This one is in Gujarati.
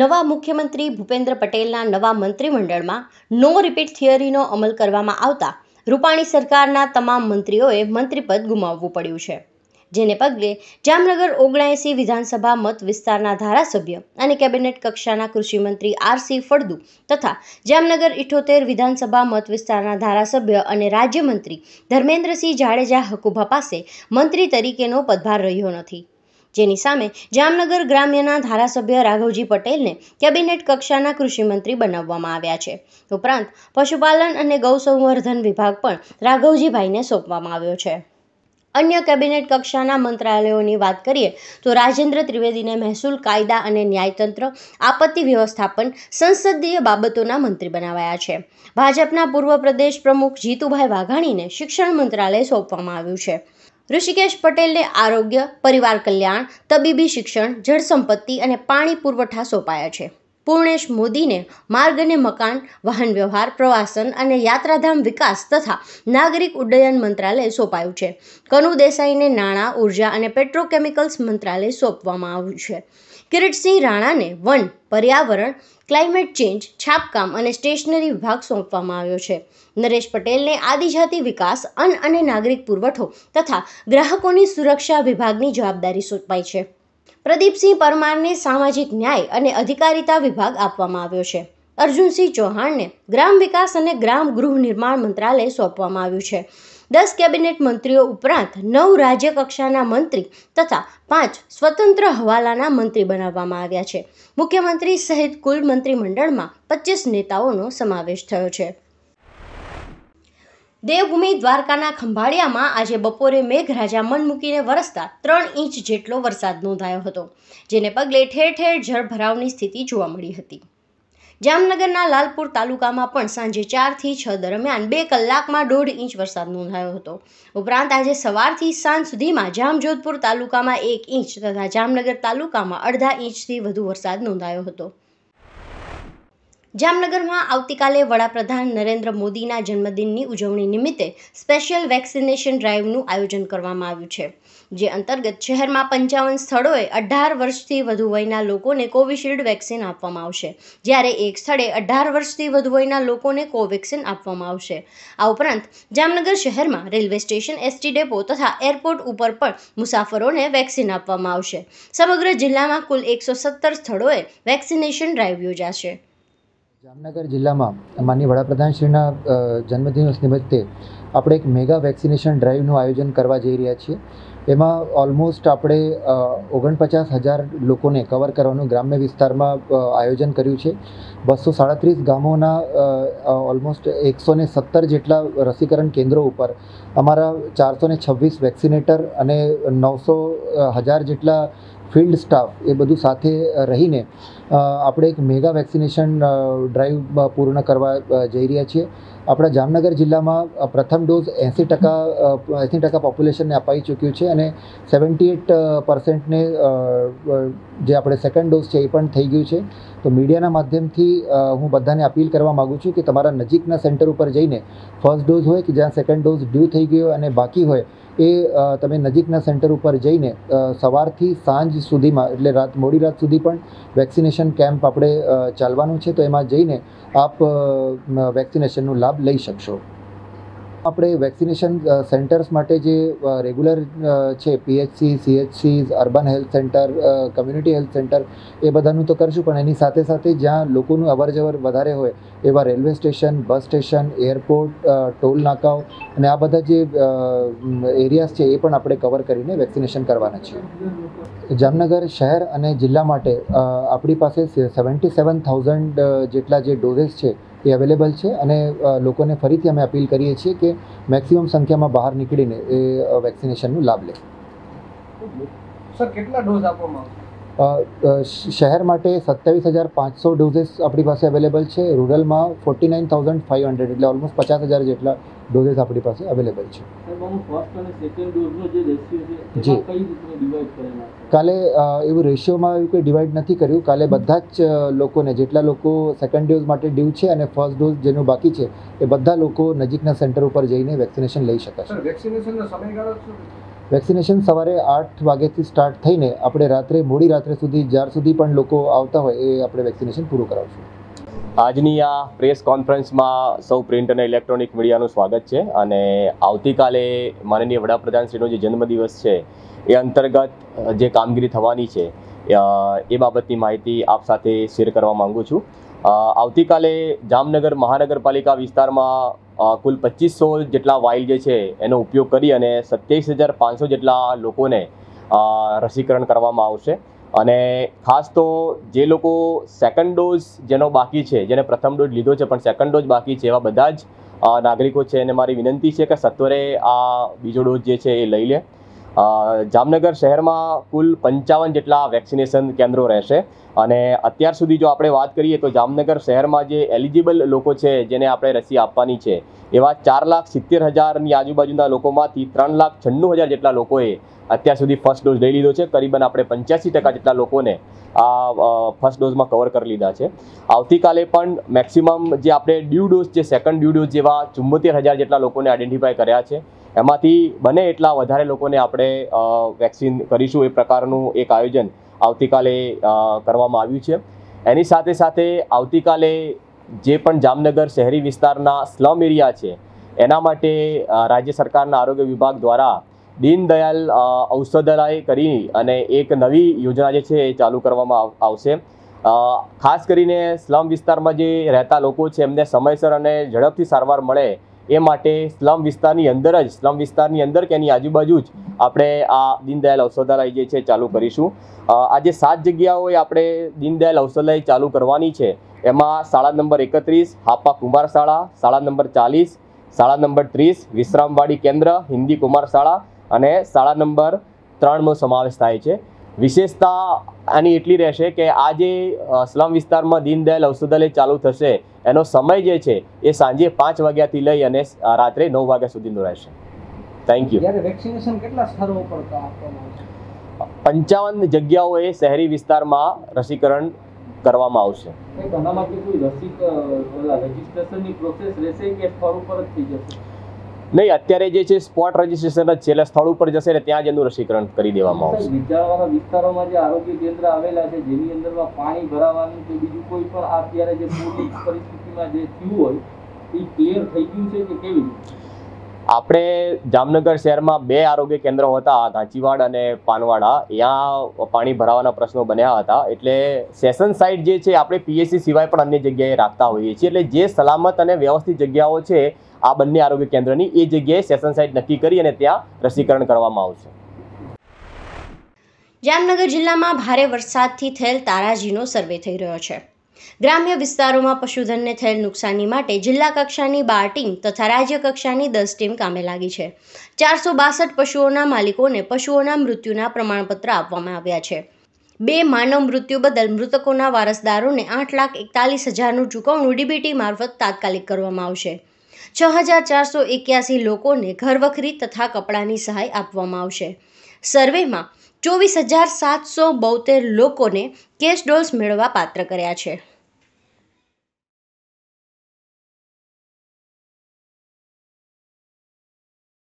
નવા મુખ્યમંત્રી ભૂપેન્દ્ર પટેલના નવા મંત્રીમંડળમાં નો રિપીટ થિયરીનો અમલ કરવામાં આવતા રૂપાણી સરકારના તમામ મંત્રીઓએ મંત્રીપદ ગુમાવવું પડ્યું છે. જેને પગલે જામનગર ઓગણએંસી વિધાનસભા મત વિસ્તારના ધારાસભ્ય અને કેબિનેટ કક્ષાના કૃષિમંત્રી આરસી ફળદુ તથા જામનગર ઇઠોતેર વિધાનસભા મત વિસ્તારના ધારાસભ્ય અને રાજ્યમંત્રી ધર્મેન્દ્રસિંહ જાડેજા હકુભા પાસે મંત્રી તરીકેનો પદભાર રહ્યો નથી. જેની સામે જામનગર ગ્રામ્યના ધારાસભ્ય રાઘવજી પટેલને કેબિનેટ કક્ષાના કૃષિમંત્રી બનાવવામાં આવ્યા છે. ઉપરાંત પશુપાલન અને ગૌસંવર્ધન વિભાગ પણ રાઘવજીભાઈને સોંપવામાં આવ્યો છે. અન્ય કેબિનેટ કક્ષાના મંત્રાલયોની વાત કરીએ તો રાજેન્દ્ર ત્રિવેદીને મહેસૂલ કાયદા અને ન્યાયતંત્ર, આપત્તિ વ્યવસ્થાપન, સંસદીય બાબતોના મંત્રી બનાવાયા છે. ભાજપના પૂર્વ પ્રદેશ પ્રમુખ જીતુભાઈ વાઘાણીને શિક્ષણ મંત્રાલય સોંપવામાં આવ્યું છે. ઋષિકેશ પટેલને આરોગ્ય પરિવાર કલ્યાણ તબીબી શિક્ષણ જળસંપત્તિ અને પાણી પુરવઠા સોંપાયા છે. પૂર્ણેશ મોદીને માર્ગ અને મકાન, વાહન વ્યવહાર, પ્રવાસન અને યાત્રાધામ વિકાસ તથા નાગરિક ઉડ્ડયન મંત્રાલય સોંપાયું છે. કનુ દેસાઈને નાણાં, ઊર્જા અને પેટ્રોકેમિકલ્સ મંત્રાલય સોંપવામાં આવ્યું છે. કિરીટસિંહ રાણાને વન, પર્યાવરણ, ક્લાઇમેટ ચેન્જ, છાપકામ અને સ્ટેશનરી વિભાગ સોંપવામાં આવ્યો છે. નરેશ પટેલને આદિજાતિ વિકાસ, અન્ન અને નાગરિક પુરવઠો તથા ગ્રાહકોની સુરક્ષા વિભાગની જવાબદારી સોંપાઈ છે. પ્રદીપસિંહ પરમારને સામાજિક ન્યાય અને અધિકારિતા વિભાગ આપવામાં આવ્યો છે. અર્જુનસિંહ ચૌહાણને ગ્રામ વિકાસ અને ગ્રામ ગૃહ નિર્માણ મંત્રાલય સોંપવામાં આવ્યું છે. દસ કેબિનેટ મંત્રીઓ ઉપરાંત નવ રાજ્ય કક્ષાના મંત્રી તથા પાંચ સ્વતંત્ર હવાલાના મંત્રી બનાવવામાં આવ્યા છે. મુખ્યમંત્રી સહિત કુલ મંત્રીમંડળમાં પચીસ નેતાઓનો સમાવેશ થયો છે. દેવભૂમિ દ્વારકાના ખંભાળિયામાં આજે બપોરે મેઘરાજા મન મૂકીને વરસતા ત્રણ ઇંચ જેટલો વરસાદ નોંધાયો હતો, જેને પગલે ઠેર ઠેર જળભરાવની સ્થિતિ જોવા મળી હતી. જામનગરના લાલપુર તાલુકામાં પણ સાંજે ચારથી છ દરમિયાન બે કલાકમાં દોઢ ઇંચ વરસાદ નોંધાયો હતો. ઉપરાંત આજે સવારથી સાંજ સુધીમાં જામજોધપુર તાલુકામાં એક ઇંચ તથા જામનગર તાલુકામાં અડધા ઇંચથી વધુ વરસાદ નોંધાયો હતો. જામનગરમાં આવતીકાલે વડાપ્રધાન નરેન્દ્ર મોદીના જન્મદિનની ઉજવણી નિમિત્તે સ્પેશિયલ વેક્સિનેશન ડ્રાઈવનું આયોજન કરવામાં આવ્યું છે, જે અંતર્ગત શહેરમાં પંચાવન સ્થળોએ અઢાર વર્ષથી વધુ વયના લોકોને કોવિશિલ્ડ વેક્સિન આપવામાં આવશે, જ્યારે એક સ્થળે અઢાર વર્ષથી વધુ વયના લોકોને કોવેક્સિન આપવામાં આવશે. આ ઉપરાંત, જામનગર શહેરમાં રેલવે સ્ટેશન, એસટી ડેપો તથા એરપોર્ટ ઉપર પણ મુસાફરોને વેક્સિન આપવામાં આવશે. સમગ્ર જિલ્લામાં કુલ એકસો સત્તર સ્થળોએ વેક્સિનેશન ડ્રાઈવ યોજાશે. જામનગર જિલ્લામાં માનનીય વડાપ્રધાનશ્રીના જન્મદિવસ નિમિત્તે આપણે એક મેગા વેક્સિનેશન ડ્રાઈવનું આયોજન કરવા જઈ રહ્યા છીએ. એમાં ઓલમોસ્ટ આપણે ઓગણપચાસ હજાર લોકોને કવર કરવાનું ગ્રામ્ય વિસ્તારમાં આયોજન કર્યું છે. બસો સાડત્રીસ ગામોના ઓલમોસ્ટ એકસો ને સત્તર જેટલા રસીકરણ કેન્દ્રો ઉપર અમારા ચારસો ને છવ્વીસ વેક્સિનેટર અને નવસો હજાર જેટલા ફિલ્ડ સ્ટાફ એ બધું સાથે રહીને આપણે એક મેગા વેક્સિનેશન ડ્રાઈવ પૂર્ણ કરવા જઈ રહ્યા છીએ. આપણા જામનગર જિલ્લામાં પ્રથમ ડોઝ એંસી ટકા એંસી ટકા પોપ્યુલેશનને અપાઈ ચૂક્યું છે અને સેવન્ટી એટ પર્સન્ટને જે આપણે સેકન્ડ ડોઝ છે એ પણ થઈ ગયું છે. તો મીડિયાના માધ્યમથી હું બધાને અપીલ કરવા માગું છું કે તમારા નજીકના સેન્ટર ઉપર જઈને, ફર્સ્ટ ડોઝ હોય કે જ્યાં સેકન્ડ ડોઝ ડ્યુ થઈ ગયો અને બાકી હોય એ તમે નજીકના સેન્ટર ઉપર જઈને સવારથી સાંજ સુધીમાં, એટલે રાત, મોડી રાત સુધી પણ વેક્સિનેશન કેમ્પ આપણે ચાલવાનું છે, તો એમાં જઈને આપ વેક્સિનેશનનો લાભ લઈ શકશો. આપણે વેક્સિનેશન સેન્ટર્સ માટે જે રેગ્યુલર છે, PHC CHC urban health centre community health centre, એ બધાનું તો કરશું, પણ એની સાથે સાથે જ્યાં લોકોનું અવર જવર વધારે હોય, એવા railway station, bus station, airport toll નાકાઓ અને આ બધા જે એરિયાઝ છે, એ પણ આપણે કવર કરીને વેક્સિનેશન કરવાના છીએ. જામનગર શહેર અને જિલ્લા માટે આપણી પાસે સેવન્ટી સેવન થાઉઝન્ડ જેટલા જે ડોઝેસ છે એ અવેલેબલ છે અને લોકોને ફરીથી અમે અપીલ કરીએ છીએ કે મેક્સિમમ સંખ્યામાં બહાર નીકળીને એ વેક્સિનેશનનું લાભ લે. સર કેટલા ડોઝ આપવામાં આવશે? શહેર માટે સત્યાવીસ હજાર પાંચસો ડોઝેસ આપણી પાસે અવેલેબલ છે. રૂરલમાં forty nine thousand five hundred એટલે ઓલમોસ્ટ પચાસ હજાર જેટલા ડોઝેસ આપણી પાસે અવેલેબલ છે. સાહેબ આમાં ફર્સ્ટ અને સેકન્ડ ડોઝનો જે કાલે એવું રેશિયોમાં એવું કંઈ ડિવાઈડ નથી કર્યું. કાલે બધા જ લોકોને જેટલા લોકો સેકન્ડ ડોઝ માટે ડ્યુ છે અને ફર્સ્ટ ડોઝ જેનું બાકી છે એ બધા લોકો નજીકના સેન્ટર ઉપર જઈને વેક્સિનેશન લઈ શકે છે વેક્સિનેશનનો સમયગાળો શું વેક્સિનેશન સવારે આઠ વાગ્યાથી સ્ટાર્ટ થઈને આપણે રાત્રે, મોડી રાત્રે સુધી, જ્યાર સુધી પણ લોકો આવતા હોય એ આપણે વેક્સિનેશન પૂરું કરાવશું. આજની આ પ્રેસ કોન્ફરન્સમાં સૌ પ્રિન્ટ અને ઇલેક્ટ્રોનિક મીડિયાનું સ્વાગત છે અને આવતીકાલે માનનીય વડાપ્રધાનશ્રીનો જે જન્મદિવસ છે એ અંતર્ગત જે કામગીરી થવાની છે એ બાબતની માહિતી આપ સાથે શેર કરવા માગું છું. આવતીકાલે જામનગર મહાનગરપાલિકા વિસ્તારમાં કુલ પચીસો જેટલા વાઇલ જે છે, એનો ઉપયોગ કરી અને સત્યાવીસ હજાર પાંચસો જેટલા લોકોને રસીકરણ કરવામાં આવશે. અને ખાસ તો જે લોકો સેકન્ડ ડોઝ જેનો બાકી છે, જેને પ્રથમ ડોઝ લીધો છે, પણ સેકન્ડ ડોઝ બાકી છે એવા બધા જ નાગરિકો છે અને મારી વિનંતી છે કે સત્વરે આ બીજો ડોઝ જે છે એ લઈ લે. જામનગર શહેરમાં કુલ પંચાવન જેટલા વેક્સિનેશન કેન્દ્રો રહેશે. અને અત્યાર સુધી જો આપણે વાત કરીએ તો જામનગર શહેરમાં જે એલિજિબલ લોકો છે, જેને આપણે રસી આપવાની છે, એવા ચાર લાખ સિત્તેર હજારની આજુબાજુના લોકોમાંથી ત્રણ લાખ છન્નું હજાર જેટલા લોકોએ અત્યાર સુધી ફર્સ્ટ ડોઝ લઈ લીધો છે. કરીબન આપણે પંચ્યાસી ટકા જેટલા લોકોને આ ફર્સ્ટ ડોઝમાં કવર કરી લીધા છે. આવતીકાલે પણ મેક્સિમમ જે આપણે ડ્યુ ડોઝ જે સેકન્ડ ડ્યુ ડોઝ જેવા ચુમ્મોતેર હજાર જેટલા લોકોને આઈડેન્ટિફાય કર્યા છે. એમાંથી બને એટલા વધારે લોકોને આપણે વેક્સિન કરીશું. એ પ્રકારનું એક આયોજન આવતીકાલે કરવામાં આવ્યું છે. એની સાથે સાથે આવતીકાલે જે પણ જામનગર શહેરી વિસ્તારના સ્લમ એરિયા છે, એના માટે રાજ્ય સરકારના આરોગ્ય વિભાગ દ્વારા દીનદયાલ ઔષધાલય કરી અને એક નવી યોજના જે છે એ ચાલુ કરવામાં આવશે. ખાસ કરીને સ્લમ વિસ્તારમાં જે રહેતા લોકો છે, એમને સમયસર અને ઝડપથી સારવાર મળે એ માટે સ્લમ વિસ્તારની અંદર જ, સ્લમ વિસ્તારની અંદર કે એની આજુબાજુ જ આપણે આ દીનદયાલ ઔષધાલય જે છે ચાલુ કરીશું. આજે સાત જગ્યાઓએ આપણે દીનદયાલ ઔષધાલય ચાલુ કરવાની છે. એમાં શાળા નંબર એકત્રીસ, હાપા કુમાર શાળા શાળા નંબર ચાલીસ, શાળા નંબર ત્રીસ, વિશ્રામવાડી કેન્દ્ર, હિન્દી કુમાર શાળા અને શાળા નંબર ત્રણનો સમાવેશ થાય છે. વિશેષતા આની એટલી રહેશે કે આ જે સ્લમ વિસ્તારમાં દીનદયાલ ઔષધાલય ચાલુ થશે એનો સમય જે છે એ સાંજે પાંચ વાગ્યાથી લઈ અને રાત્રે નવ વાગ્યા સુધીનો રહેશે. થેન્ક યુ વેક્સિનેશન કેટલા સ્થળો ઉપર તો આપવામાં આવશે? પંચાવન જગ્યાઓએ શહેરી વિસ્તારમાં રસીકરણ કરવામાં આવશે. રજીસ્ટ્રેશનની પ્રોસેસ રહેશે કે સ્થળ ઉપર જ થઈ જશે? નહીં, અત્યારે જે છે સ્પોટ રજીસ્ટ્રેશન જ છેલ્લા સ્થળ ઉપર જશે ને ત્યાં જ એનું રસીકરણ કરી દેવામાં આવશે. નીચાણવાળા વિસ્તારોમાં જે આરોગ્ય કેન્દ્ર આવેલા છે, જેની અંદરમાં પાણી ભરાવાનું કે બીજું કોઈ પણ અત્યારે જે પૂરની પરિસ્થિતિમાં જે થયું હોય, એ ક્લિયર થઈ ગયું છે કે કેવી રીતે? આપણે જામનગર શહેરમાં બે આરોગ્ય કેન્દ્રો હતા ગાંચીવાડ અને પાનવાડા. ત્યાં પાણી ભરાવાના પ્રશ્નો બન્યા હતા. એટલે સેશન સાઇટ જે છે, આપણે પીએસસી સિવાય પણ અન્ય જગ્યાએ રાખતા હોઈએ છીએ. એટલે જે સલામત અને વ્યવસ્થિત જગ્યાઓ છે, આ બંને આરોગ્ય કેન્દ્રની, એ જગ્યાએ સેશન સાઇટ નક્કી કરી અને ત્યાં રસીકરણ કરવામાં આવશે. જામનગર જિલ્લામાં ભારે વરસાદથી થયેલ તારાજીનો સર્વે થઈ રહ્યો છે. ગ્રામ્ય વિસ્તારોમાં પશુધનને થયેલ નુકસાની માટે જિલ્લા કક્ષાની બાર ટીમ તથા રાજ્ય કક્ષાની દસ ટીમ કામે લાગી છે. ચારસો બાસઠ પશુઓના માલિકોને પશુઓના મૃત્યુના પ્રમાણપત્ર આપવામાં આવ્યા છે. બે માનવ મૃત્યુ બદલ મૃતકોના વારસદારોને આઠ લાખ એકતાલીસ હજારનું ચૂકવણું ડીબીટી મારફત તાત્કાલિક કરવામાં આવશે. છ હજાર ચારસો એક્યાસી લોકોને ઘરવખરી તથા કપડાની સહાય આપવામાં આવશે. સર્વેમાં ચોવીસ હજાર સાતસો બોતેર લોકોને કેશ ડોઝ મેળવવા પાત્ર કર્યા છે.